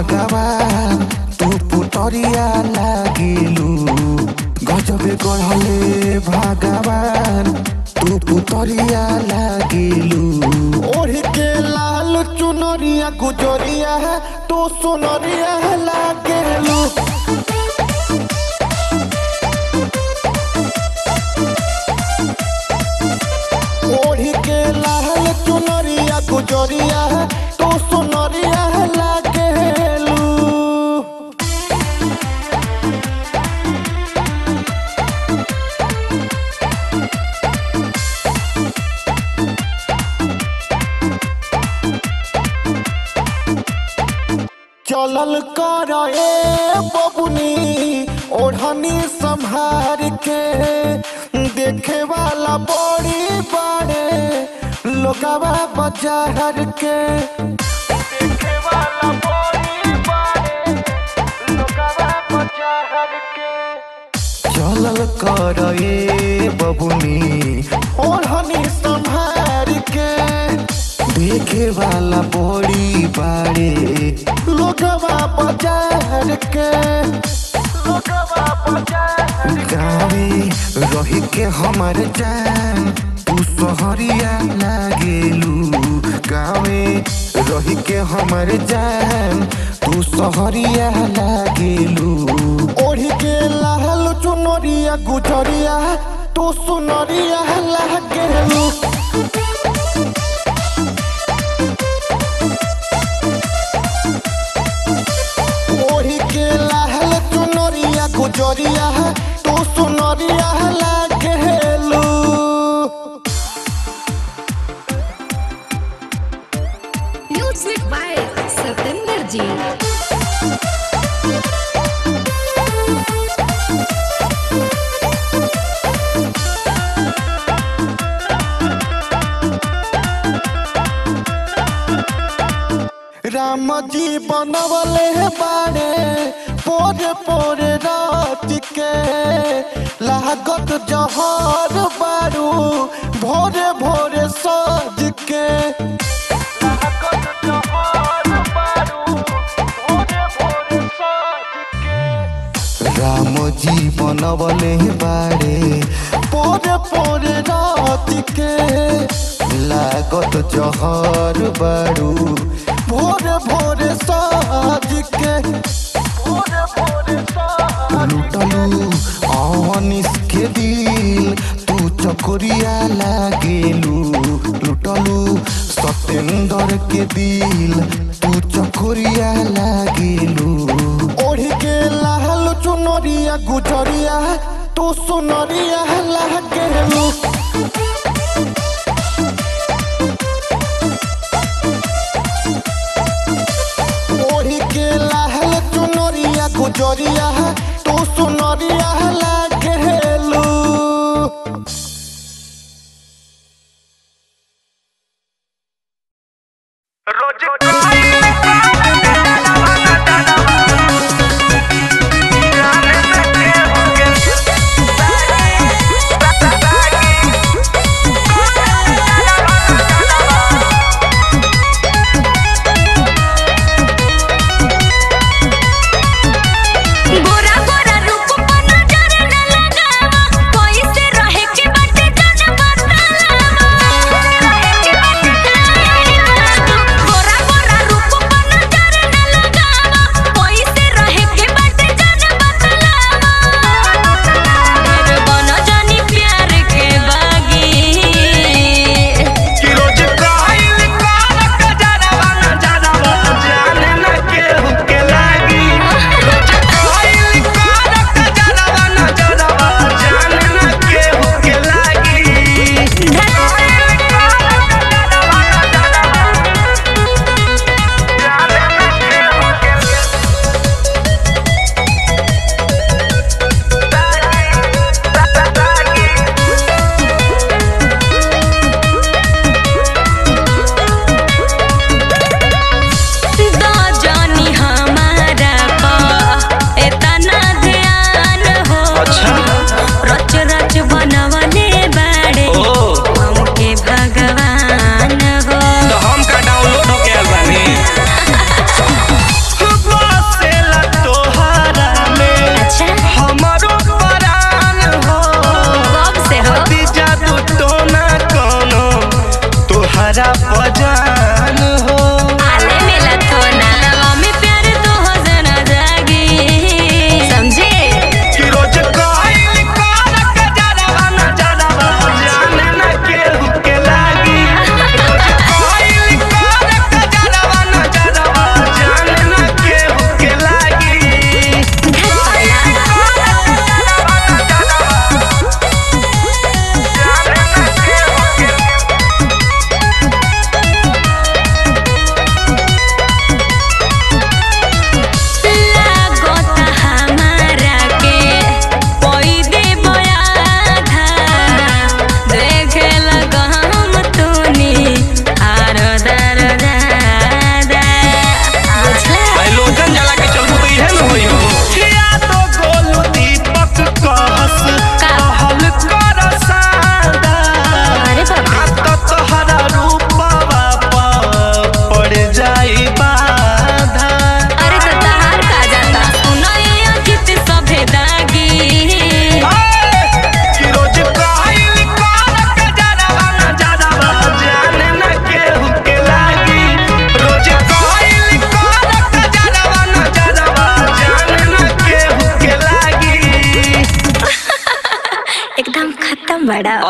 ଲଗାବା ତୁ ପୁଟରିଆ ଲାଗିଲୁ ଗଜବେ ଗଢ଼ଲେ ଭଗବାନ ତୁ ପୁତରିଆ लोगवा बाज़ार के। देखे वाला के। चलल कर ए बबुनी? ओढ़नी संभार के। देखे वाला बड़ी बाड़े लोगवा बाज़ार के। बाज़ार गावे रही के। हमर जान। सहरिया लागेलू, गावे रही के हमर जान, तू सहरिया लागेलू। ओढ़ी के लाल चुनरिया गुजरिया तू सुनरिया लागेलू। दिल, तू चकोरिया लागेलू, लुटलू, सतेंदर के दिल, तू चकोरिया लागेलू। ओढ़ के लाल चुनरिया, गुजरिया, तू सुनरिया लागेलू। ओढ़ी के लाल चुनरिया, गुजरिया, तू सुनरिया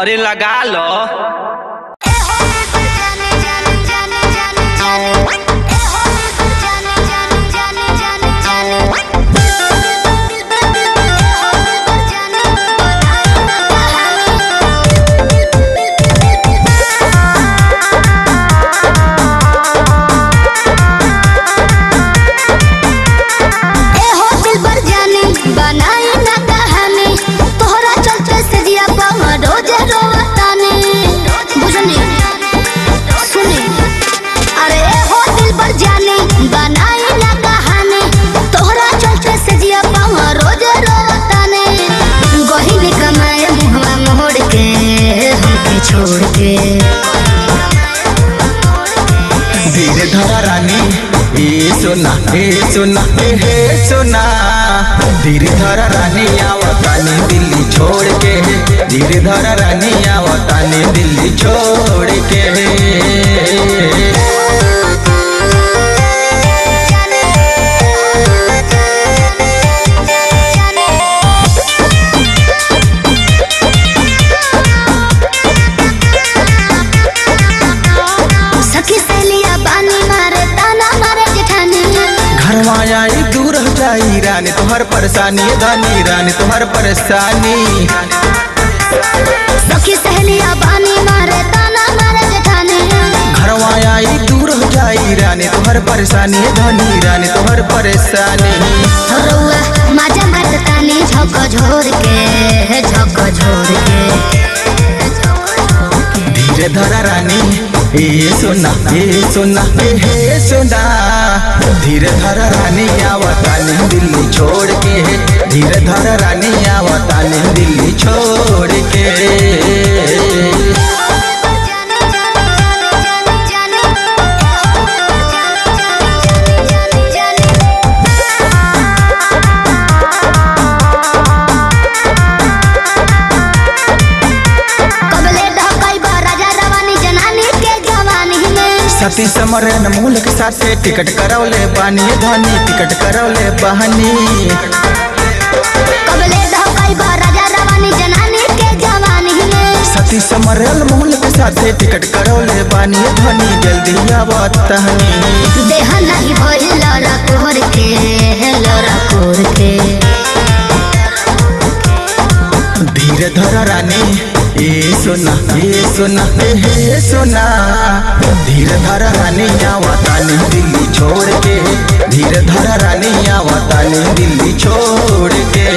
अरे लगा लो। सोना हे सुना हे, हे सुना। धीरे धर रानी आवतानी दिल्ली छोड़ के धीरे धर रानी आवतानी दिल्ली छोड़ के तोहर परेशानी धनी रानी तोहर परेशानी। सखी सहेलिया बानी मारे ताना मारे जेठानी। घरवा आई दूर हो जाई रानी तोहर परेशानी धनी रानी तोहर परेशानी। रउआ माजा मारतानी झक झोर के झक झोर के। धीरे धरा रानी। ए सोना ए सोना हे सोना। धीरे धर रानी आवतानी दिल्ली छोड़ के। धीरे धर रानी आवतानी दिल्ली छोड़ के। में सती समरन मूल के साथ से टिकट करौले बानी धनी टिकट करौले बहनी कबले ढकाई बा राजा रवानी जनानी के जवानी। में सती समरल मूल के साथ से टिकट करौले बानी धनी जल्दी आवतहनी देह नहीं भइल लड़ा कोर के लड़ा कोर के धीरे धरा रानी। ए सोना ए सोना हे सोना। धीर धरा रानी आवतानी दिल्ली छोड़ के धीरे धर रानी आवतानी दिल्ली छोड़ के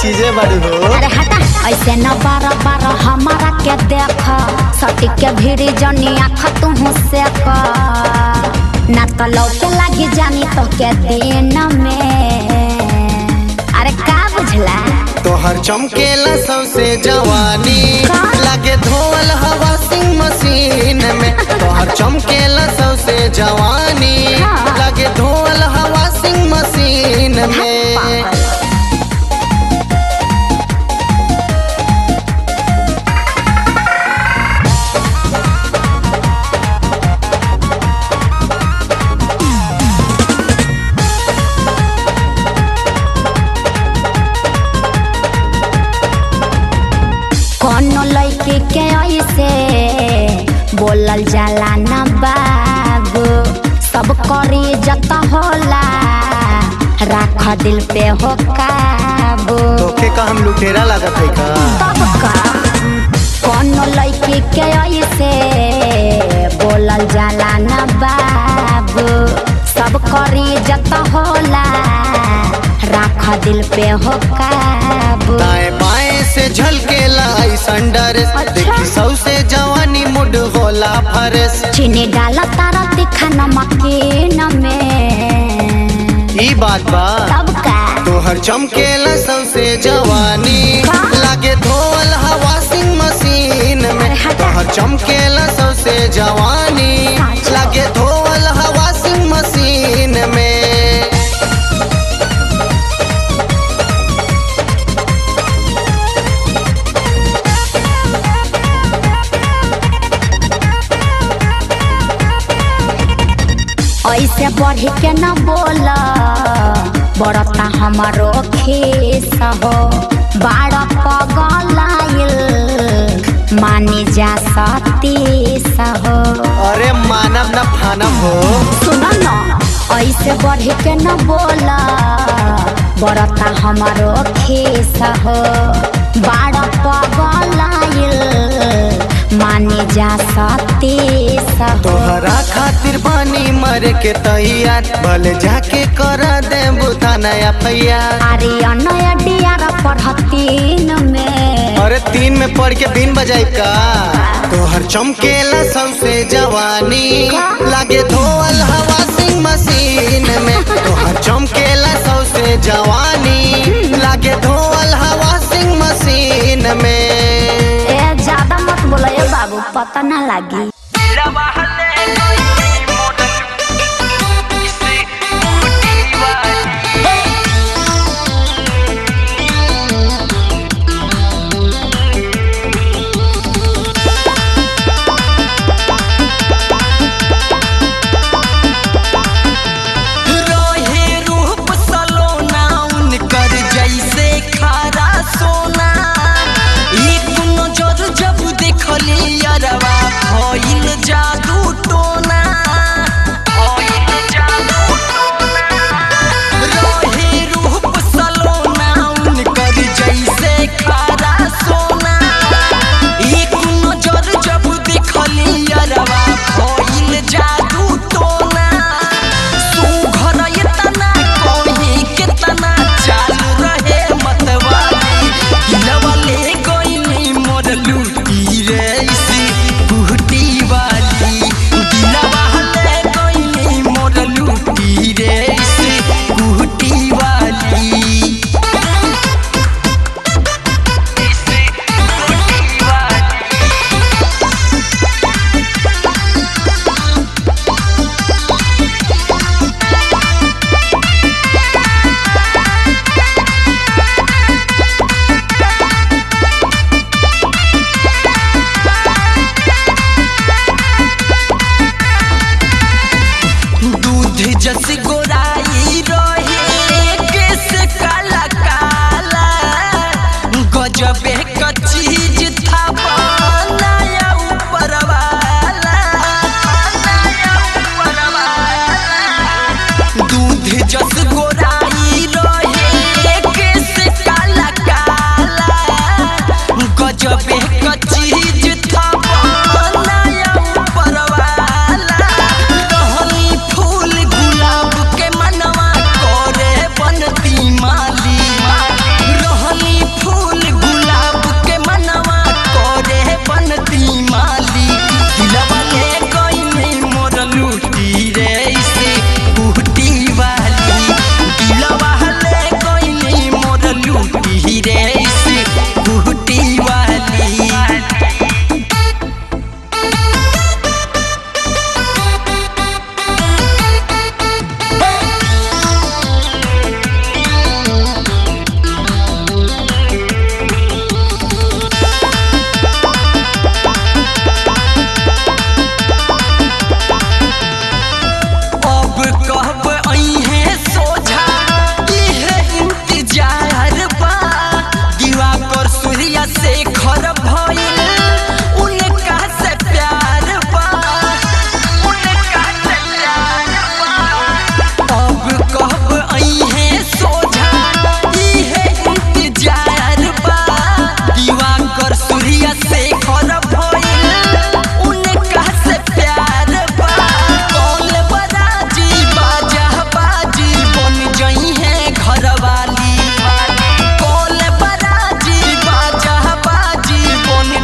चीज़ें बड़ी हो। अरे हटा। ऐसे न बार बार हमारा क्या देख? सटी के भीरी जनी आँख तू से ना तो लौके लागी जानी तो के दिन में। अरे का बुझला? तोहर चमकेला सबसे जवानी। का? लागे धोवल हवा सिंह मशीन में। तोहर चमकेला सबसे जवानी। हाँ। लागे धोवल हवा सिंह मशीन में। दिल पे हो काबू। तोके का हम लुटेरा लागत है का? तब का कोनो लड़के के ऐसे? बोलल जाला न बाबू। सब करी जत होला। राख दिल पे हो काबू। दाएँ बाएँ से झलकेला ऐसन डरेस अच्छा। देखी सबसे जवानी मुड होला फरेस। चीनी डाला तारा दिखा नमकीन में। ई बात बा तोहर चमकेला सबसे जवानी। का? लागे बड़ता हमारो खेस हो। बाड़ पगलाइल मानी जा सतीस हो। तोहरा खातिर बानी मरे के तैयार भले जाके कर दे बुताना या फैया आर्यन डियार पढ़तीन में। अरे तीन में पढ़ के बीन बजाई का। तोहर चमकेला सबसे जवानी लागे धोवल हवा मशीन में। तोहर चमकेला सौसे जवानी, लागे धोवल हवा सिंह मशीन में। ए, ज़्यादा मत बोला बाबू, पता ना लगी।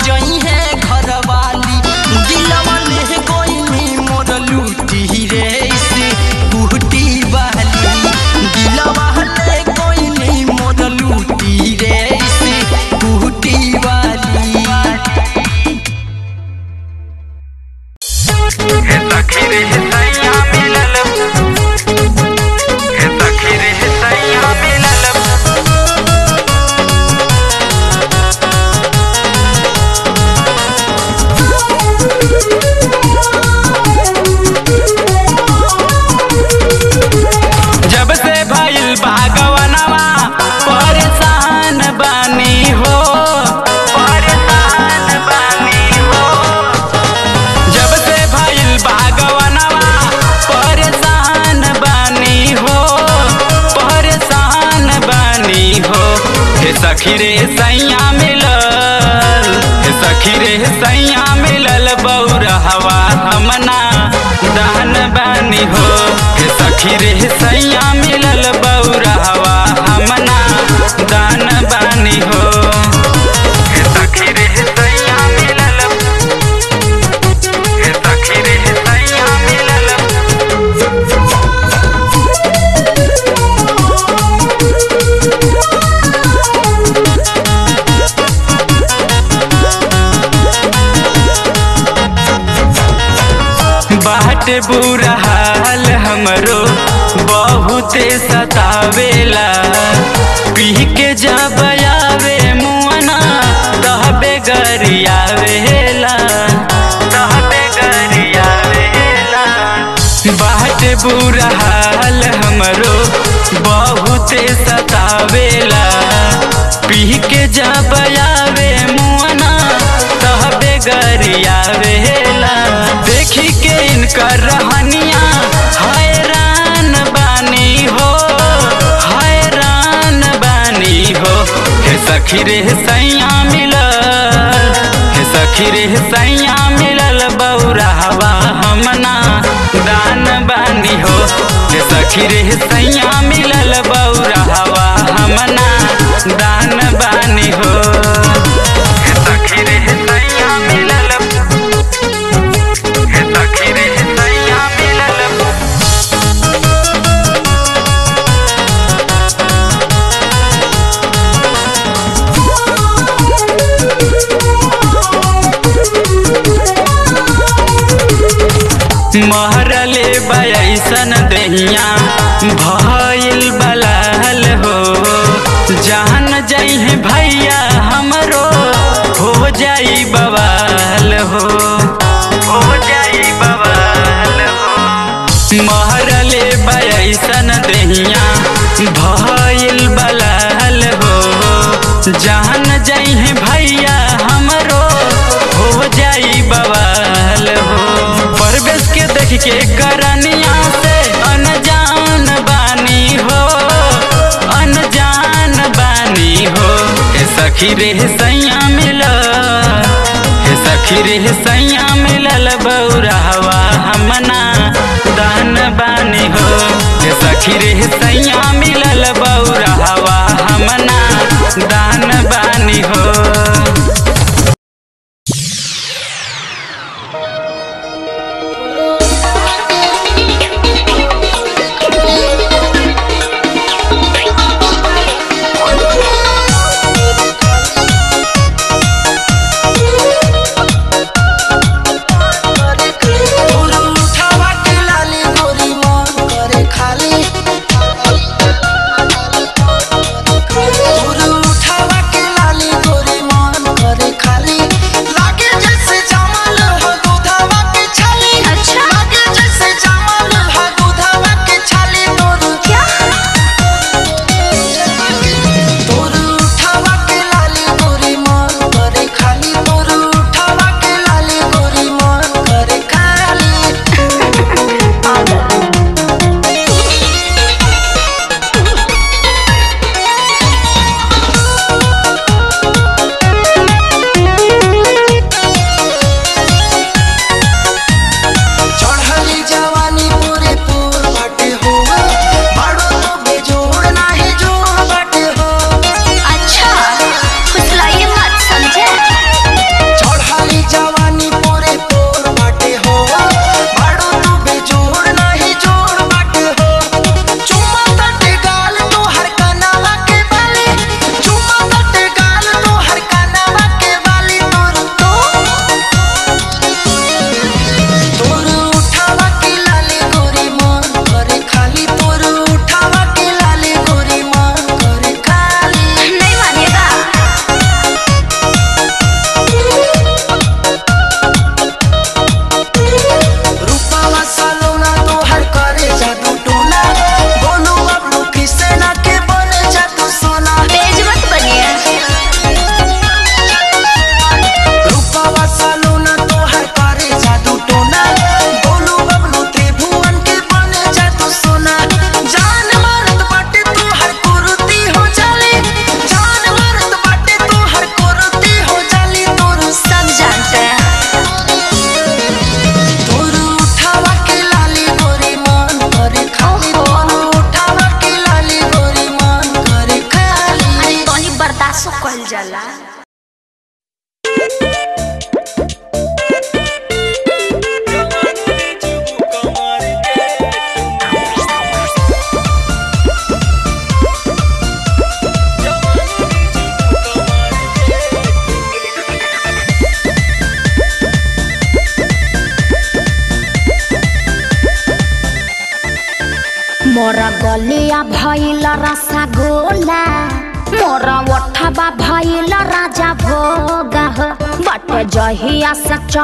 Johnny. बुरा हाल हमरो बहुते सतावेला। पी के जब आवे मुअना तहबे गरियावेला बाट बुरा हाल हमरो बहुते सतावेला। पी के जब देखी के इनकर रहनिया। हैरान बानी हो, हैरान बानी हो। हे सखी रे सैया मिलल, हे सखी रे सैया मिलल बौरा हवा हमना दान बानी हो। हे सखी रे सैया मिलल बौरा हवा हमना दान हो जान जइहे भैया हमरो। हो जाई बवाल हो। परवेश के देख के करनिया से अनजान बानी हो। अनजान बानी हो। हे सखी रे सैया मिलल हे सखी रे सैया मिलल बौरा हवा हमना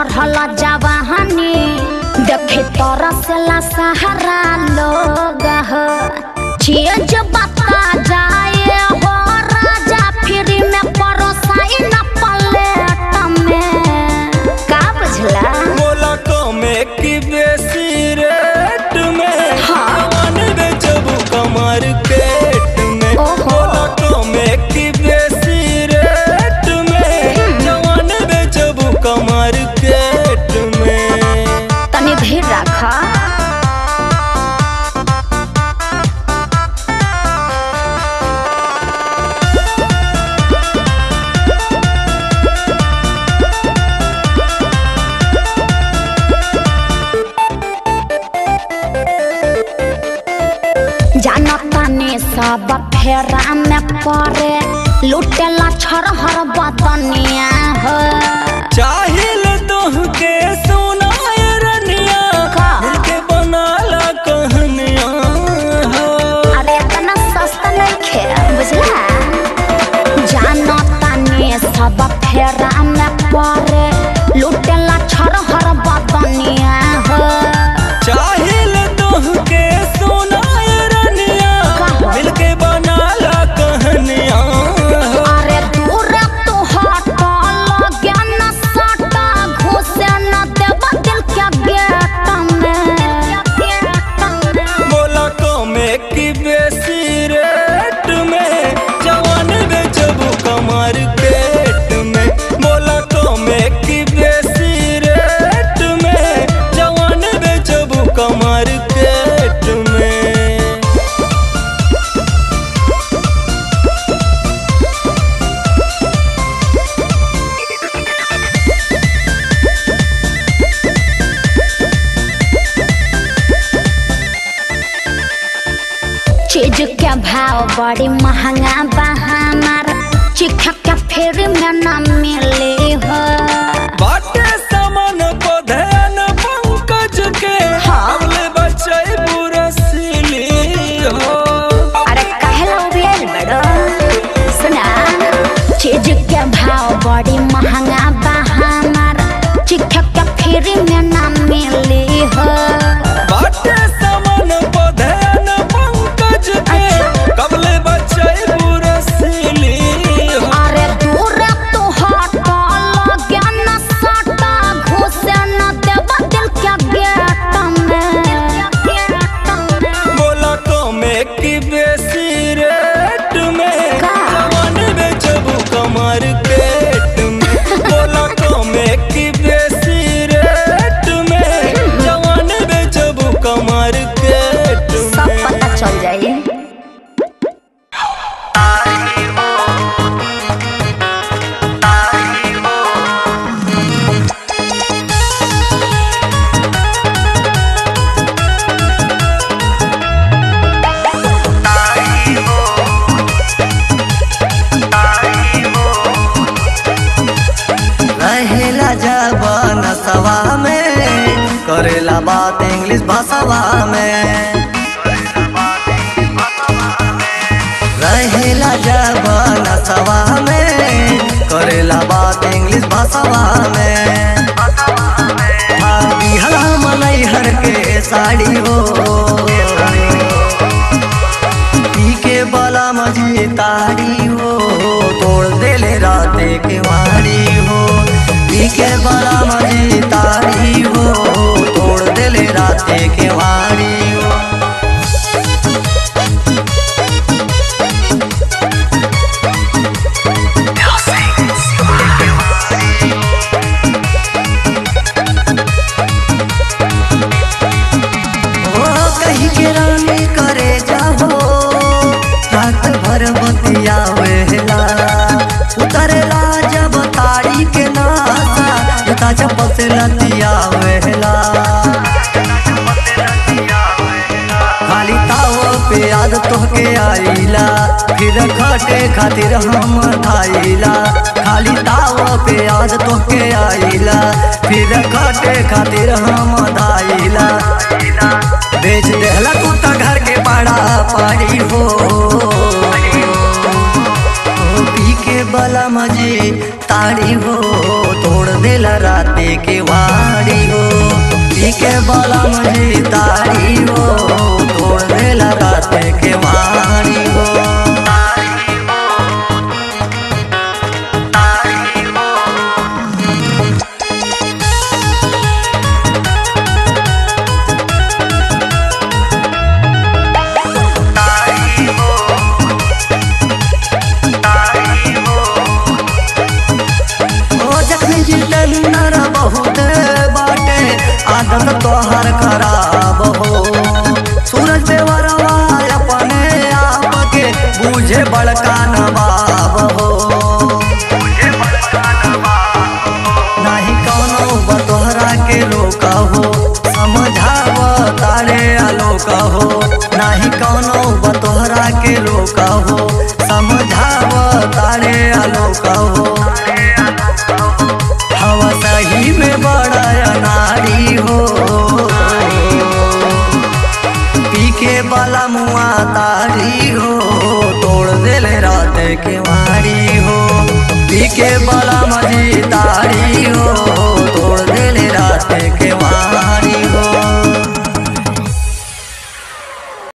से खटे खातिर हम खाइला खाली ताव पे आज तोहके आइला फिर खटे खातिर हम धाइला बेच देहला तू त घर के बड़ा पारी हो। पी के बला मज़े ताड़ी हो। तोड़ देला राते के वाड़ी हो। पी के बला मज़े ताड़ी हो। तोड़ देला राते के वाड़ी हो।